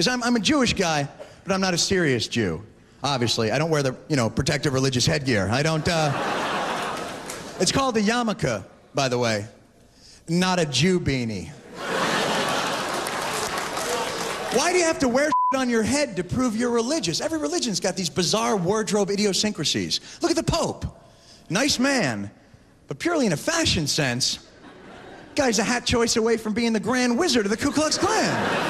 Because I'm, I'm a Jewish guy, but I'm not a serious Jew. Obviously, I don't wear the, you know, protective religious headgear. I don't, uh... It's called the yarmulke, by the way. Not a Jew beanie. Why do you have to wear on your head to prove you're religious? Every religion's got these bizarre wardrobe idiosyncrasies. Look at the Pope. Nice man, but purely in a fashion sense, guy's a hat choice away from being the Grand Wizard of the Ku Klux Klan.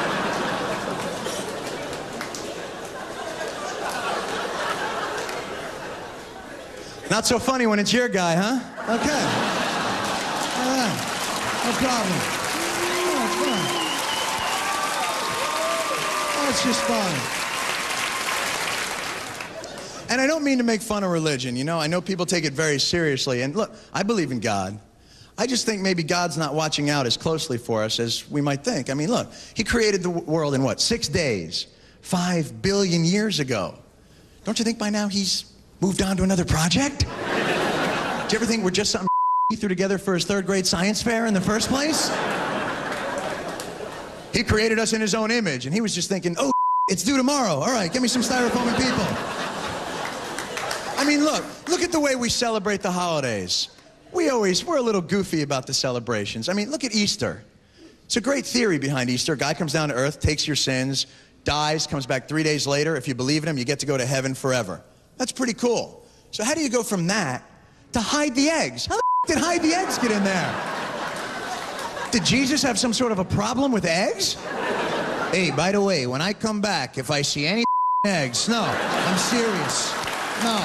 Not so funny when it's your guy, huh? Okay. No problem. Oh, oh, it's just fun. And I don't mean to make fun of religion, you know? I know people take it very seriously. And look, I believe in God. I just think maybe God's not watching out as closely for us as we might think. I mean, look, He created the world in what, six days? Five billion years ago. Don't you think by now He's moved on to another project? Do you ever think we're just something he threw together for his third grade science fair in the first place? He created us in his own image, and he was just thinking, oh, it's due tomorrow. All right, give me some styrofoam and people. I mean, look, look at the way we celebrate the holidays. We always, we're a little goofy about the celebrations. I mean, look at Easter. It's a great theory behind Easter. God comes down to earth, takes your sins, dies, comes back three days later. If you believe in him, you get to go to heaven forever. That's pretty cool. So how do you go from that to hide the eggs? How the did hide the eggs get in there? Did Jesus have some sort of a problem with eggs? Hey, by the way, when I come back, if I see any eggs, no, I'm serious. No,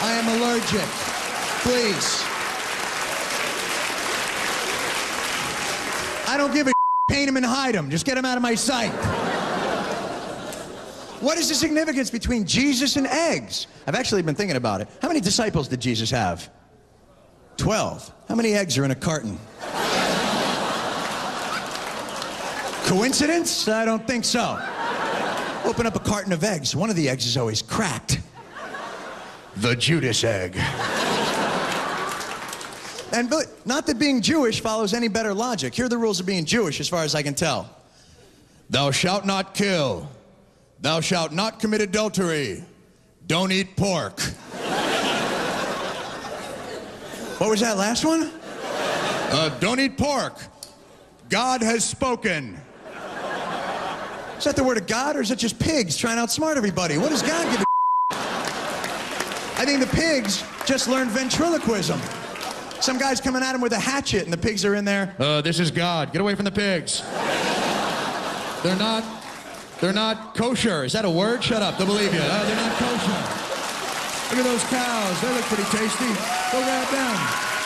I am allergic. Please. I don't give a paint them and hide them. Just get them out of my sight. What is the significance between Jesus and eggs? I've actually been thinking about it. How many disciples did Jesus have? Twelve. How many eggs are in a carton? Coincidence? I don't think so. Open up a carton of eggs. One of the eggs is always cracked. The Judas egg. And but not that being Jewish follows any better logic. Here are the rules of being Jewish, as far as I can tell. Thou shalt not kill. Thou shalt not commit adultery. Don't eat pork. what was that last one? Uh, don't eat pork. God has spoken. Is that the word of God or is it just pigs trying to outsmart everybody? What does God give a I think the pigs just learned ventriloquism. Some guy's coming at him with a hatchet and the pigs are in there. Uh, this is God. Get away from the pigs. They're not they're not kosher. Is that a word? Shut up. They'll believe you. Uh, they're not kosher. Look at those cows. They look pretty tasty. Go grab them.